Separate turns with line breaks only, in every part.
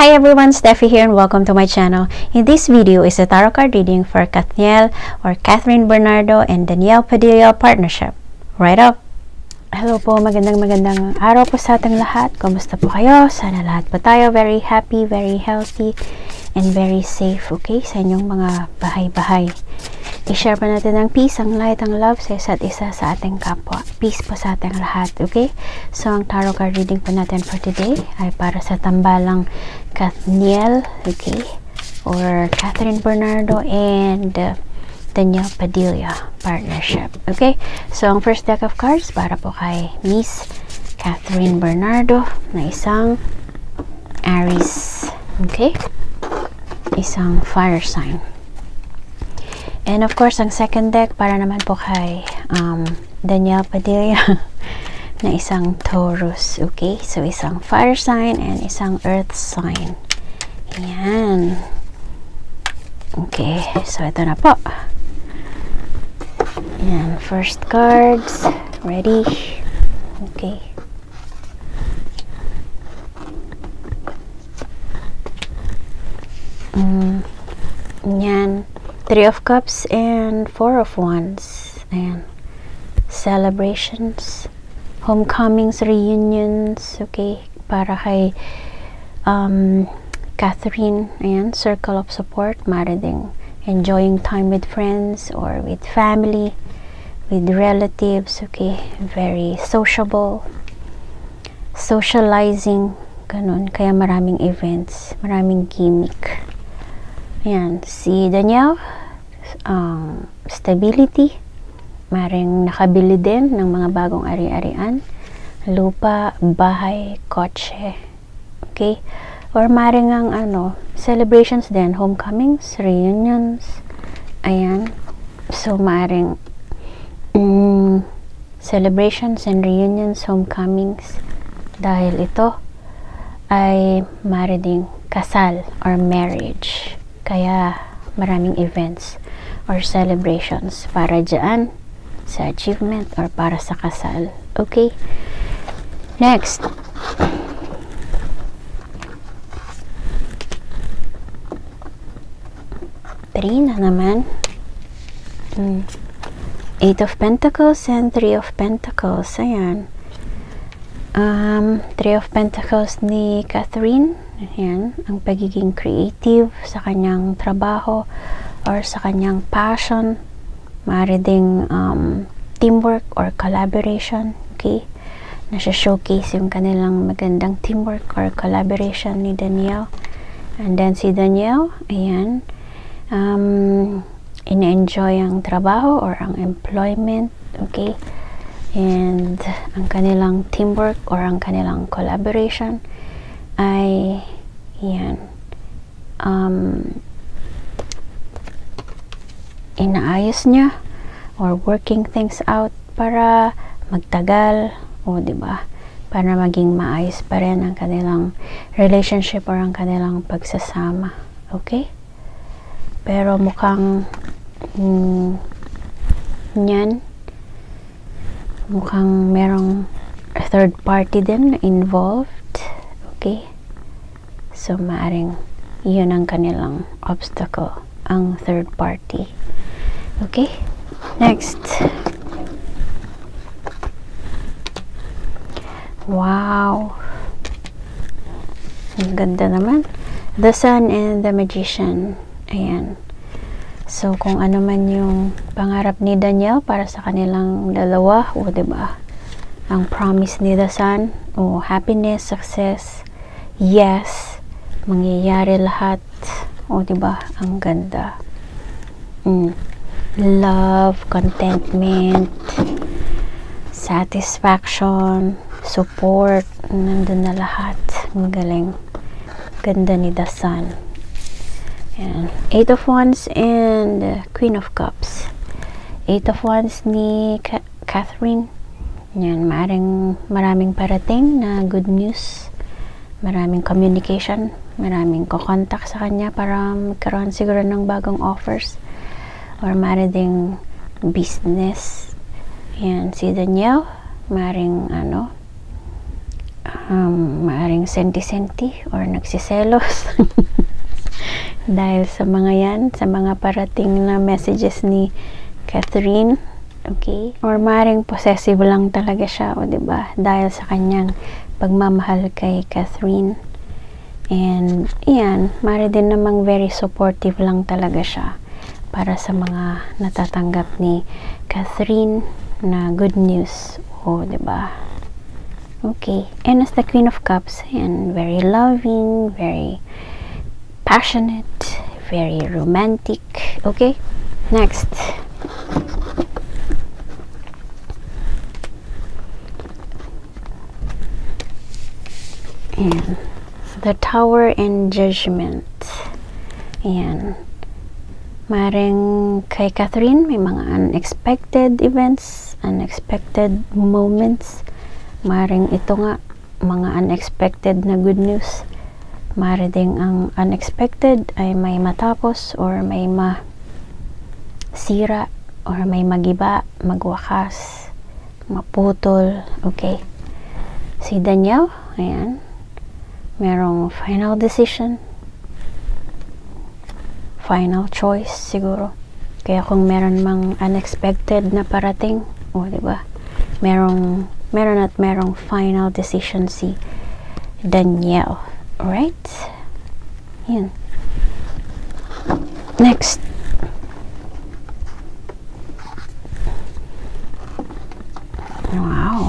Hi everyone, Steffi here and welcome to my channel. In this video is a tarot card reading for Kathniel or Catherine Bernardo and Danielle Padilla partnership. Right up! Hello po, magandang magandang araw po sa ating lahat. Kumusta po kayo? Sana lahat po tayo very happy, very healthy, and very safe, okay? Sa inyong mga bahay-bahay. I-share pa natin ang peace, ang light, ang love sa isa't isa sa ating kapwa. Peace po sa ating lahat, okay? So, ang tarot card reading po natin for today ay para sa tambalang Kathniel, okay? Or Catherine Bernardo and uh, Danielle Padilla partnership, okay? So, ang first deck of cards para po kay Miss Catherine Bernardo na isang Aries, okay? Isang fire sign. And of course, ang second deck para naman po kay um, Danielle Padilla na isang Taurus. Okay? So, isang fire sign and isang earth sign. Ayan. Okay. So, ito na po. Ayan. First cards. Ready. Okay. Mm. Ayan. Three of Cups and Four of Wands. Ayan. Celebrations. Homecomings, reunions. Okay. Para kay um, Catherine. Ayan. Circle of support. Mariding enjoying time with friends or with family. With relatives. Okay. Very sociable. Socializing. Ganun. Kaya maraming events. Maraming gimmick. Ayan. Si Danielle um, stability. Maring nakabili din ng mga bagong ari-arian. Lupa, bahay, kotse. Okay? Or maring ang ano, celebrations din, homecomings, reunions. Ayan. So, maring um, celebrations and reunions, homecomings. Dahil ito ay maring kasal or marriage. Kaya maraming events or celebrations para dyan sa achievement or para sa kasal. Okay? Next. Three na naman. Hmm. Eight of Pentacles and Three of Pentacles. Ayan. Um, Three of Pentacles ni Catherine. Ayan. Ang pagiging creative sa kanyang trabaho or sa kanyang passion. Maaari ding um, teamwork or collaboration. Okay? Nasa-showcase yung kanilang magandang teamwork or collaboration ni Danielle. And then si Danielle, ayan, um, ina-enjoy ang trabaho or ang employment. Okay? And ang kanilang teamwork or ang kanilang collaboration ay yan um, inaayos niya or working things out para magtagal o di ba? Para maging maayos pa rin ang kanilang relationship or ang kanilang pagsasama okay? Pero mukhang mm, yan mukhang merong third party din involved. Okay? So maaring yun ang kanilang obstacle ang third party. Okay? Next. Wow. Ang ganda naman. The sun and the magician. Ayan so kung ano man yung pangarap ni Daniel para sa kanilang dalawa o ba diba? ang promise ni the sun o happiness, success yes mangyayari lahat o ba diba? ang ganda mm. love, contentment satisfaction support nandun na lahat magaling ganda ni the sun Ayan. eight of wands and queen of cups. Eight of wands ni Ka Catherine. Yan, maring maraming parating na good news. Maraming communication. Maraming kukontak sa kanya para magkaroon siguro ng bagong offers. Or maring business. Yan, si Danielle. Maring ano um, maaring senti-senti or nagsiselos dahil sa mga yan, sa mga parating na messages ni Catherine okay or maaring possessive lang talaga siya o ba diba? dahil sa kanyang pagmamahal kay Catherine and yan, maaari din namang very supportive lang talaga siya para sa mga natatanggap ni Catherine na good news o ba diba? okay and as the Queen of Cups and very loving very passionate very romantic okay next Ayan. The Tower and Judgment. Ayan. Maring kay Catherine, may mga unexpected events, unexpected moments. Maring ito nga, mga unexpected na good news. Mari ding ang unexpected ay may matapos or may ma sira or may magiba, magwakas, maputol. Okay. Si Daniel, ayan, merong final decision. Final choice siguro. Kaya kung meron mang unexpected na parating o oh, di ba? Merong meron at merong final decision si Danielle right yun next wow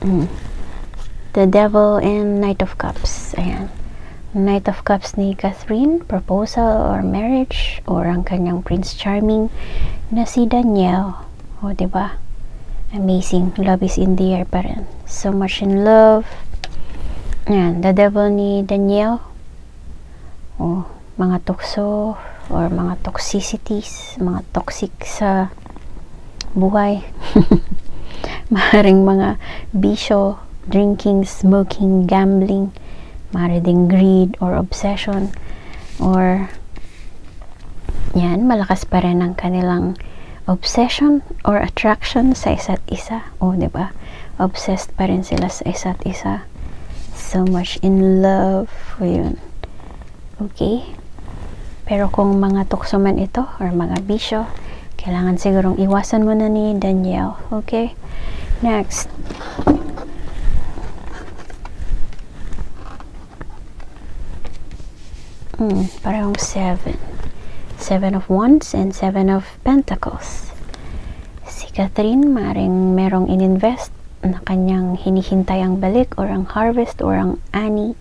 mm. The Devil and Knight of Cups. Ayan. Knight of Cups ni Catherine, proposal or marriage, or ang kanyang Prince Charming na si Danielle. O, ba diba? Amazing. Love is in the air pa. So much in love. The Devil ni Danielle. O, mga tukso or mga toxicities, mga toxic sa buhay. Maring mga bisyo drinking, smoking, gambling, maaari ding greed or obsession or yan, malakas pa rin ang kanilang obsession or attraction sa isa't isa. O, ba? Obsessed pa rin sila sa isa't isa. So much in love. O, yun. Okay? Pero kung mga tukso man ito or mga bisyo, kailangan sigurong iwasan mo na ni Danielle. Okay? Next. Hmm, parehong seven. Seven of Wands and Seven of Pentacles. Si Catherine, maring merong ininvest na kanyang hinihintay ang balik or ang harvest or ang ani.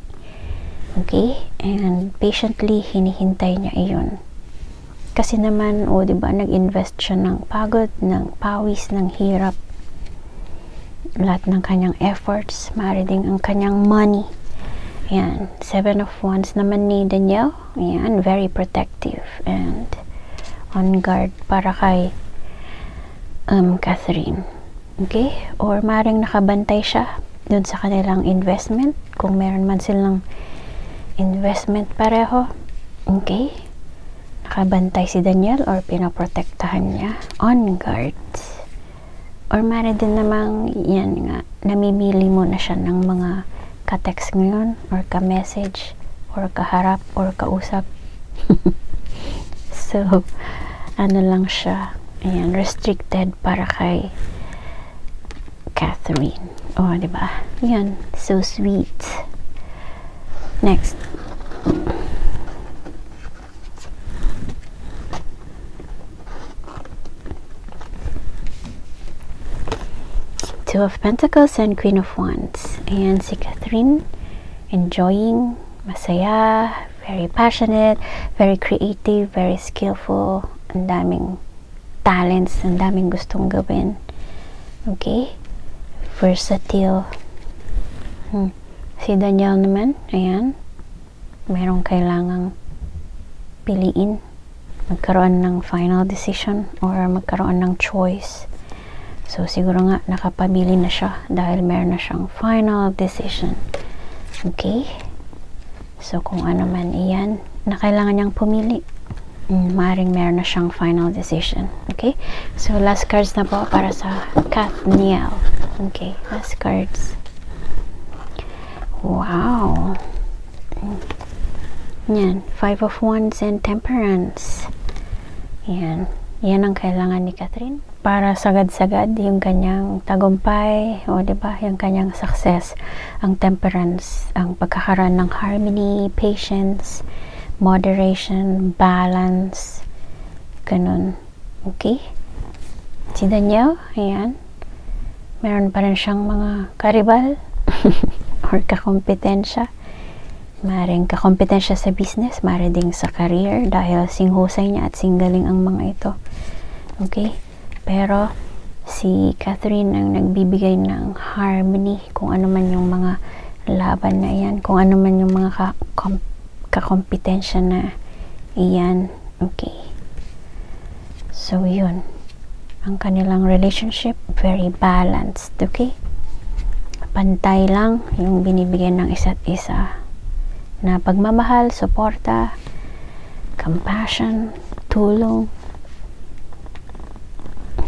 Okay? And patiently hinihintay niya iyon. Kasi naman, o oh, di ba nag-invest siya ng pagod, ng pawis, ng hirap. Lahat ng kanyang efforts, maaari ang kanyang money Ayan, Seven of Wands naman ni Danielle. Ayan, very protective and on guard para kay um, Catherine. Okay? Or maring nakabantay siya dun sa kanilang investment. Kung meron man silang investment pareho. Okay? Nakabantay si Daniel or pinaprotektahan niya. On guard. Or maring din namang yan nga, namimili mo na siya ng mga ka-text ngayon or ka-message or kaharap or kausap. so, ano lang siya. Ayan, restricted para kay Catherine. Oh, di ba? Yan, so sweet. Next. Two of Pentacles and Queen of Wands. Ayan si Catherine. Enjoying, masaya, very passionate, very creative, very skillful. Ang daming talents, ang daming gustong gawin. Okay? Versatile. Hmm. Si Daniel naman, ayan. Merong kailangang piliin. Magkaroon ng final decision or magkaroon ng choice So, siguro nga nakapamili na siya dahil meron na siyang final decision. Okay? So, kung ano man iyan na kailangan niyang pumili, mm, maaaring meron na siyang final decision. Okay? So, last cards na po para sa Kathniel. Okay, last cards. Wow. Yan. Five of Wands and Temperance. Yan. Yan ang kailangan ni Catherine. Para sagad-sagad yung kanyang tagumpay, o ba diba, yung kanyang success. Ang temperance, ang pagkakaroon ng harmony, patience, moderation, balance, ganun. Okay? Si Daniel, ayan. Meron pa rin siyang mga karibal or kakompetensya. Maring kakompetensya sa business, mari ding sa career dahil singhusay niya at singgaling ang mga ito. Okay? Pero si Catherine ang nagbibigay ng harmony kung ano man yung mga laban na iyan, kung ano man yung mga ka kakompetensya na iyan. Okay. So, yun. Ang kanilang relationship, very balanced. Okay? Pantay lang yung binibigyan ng isa't isa na pagmamahal, suporta, compassion, tulong.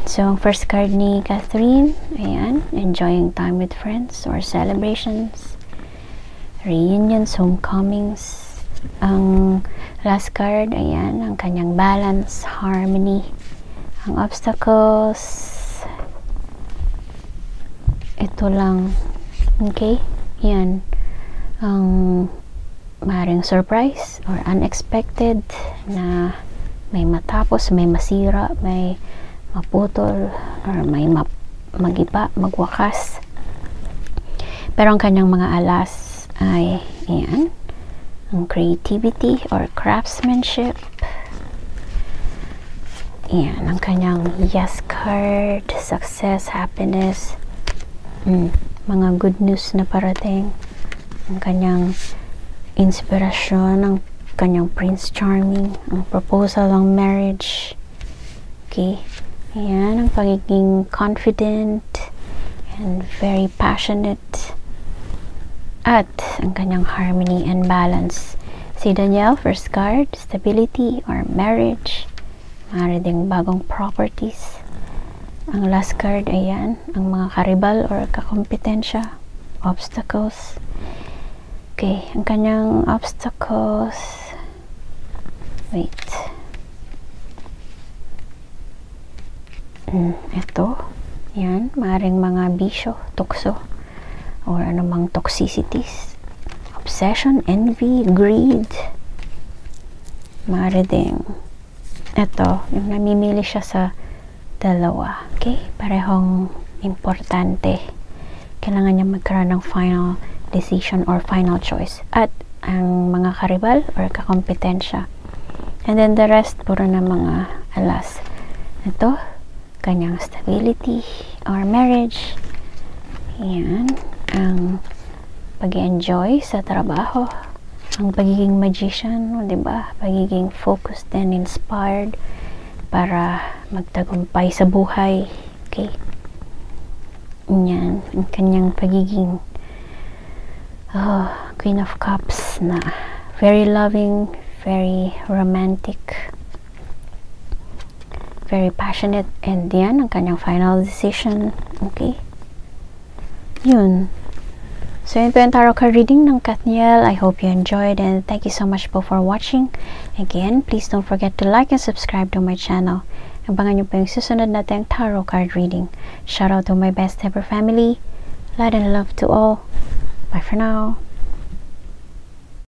So, ang first card ni Catherine, ayan, enjoying time with friends or celebrations, reunions, homecomings. Ang last card, ayan, ang kanyang balance, harmony. Ang obstacles, ito lang, okay, yan, ang maring surprise or unexpected na may matapos, may masira, may maputol or may map magiba, magwakas. Pero ang kanyang mga alas ay yan, ang creativity or craftsmanship. Yan, ang kanyang yes card, success, happiness, mm, mga good news na parating. Ang kanyang inspirasyon ng kanyang Prince Charming, ang proposal ng marriage. Okay. Ayan, ang pagiging confident and very passionate. At ang kanyang harmony and balance. Si Danielle, first card, stability or marriage. Maaari ding bagong properties. Ang last card, ayan, ang mga karibal or kakompetensya, obstacles. Okay, ang kanyang obstacles. Wait. Mm, ito. Yan, maring mga bisyo, tukso, or anumang toxicities. Obsession, envy, greed. Maaari ding ito, yung namimili siya sa dalawa. Okay? Parehong importante. Kailangan niya magkaroon ng final decision or final choice. At ang mga karibal or kakompetensya. And then the rest, puro na mga alas. Ito, kanyang stability or marriage. Yan. Ang pag enjoy sa trabaho. Ang pagiging magician, di ba? Pagiging focused and inspired para magtagumpay sa buhay. Okay? Yan. Ang kanyang pagiging oh, Queen of Cups na very loving, very romantic, very passionate, and yan ang kanyang final decision. Okay? Yun. So, yun po yung tarot card reading ng Kathniel. I hope you enjoyed and thank you so much po for watching. Again, please don't forget to like and subscribe to my channel. Abangan nyo po yung susunod nating tarot card reading. Shout out to my best ever family. Light and love to all. Bye for now.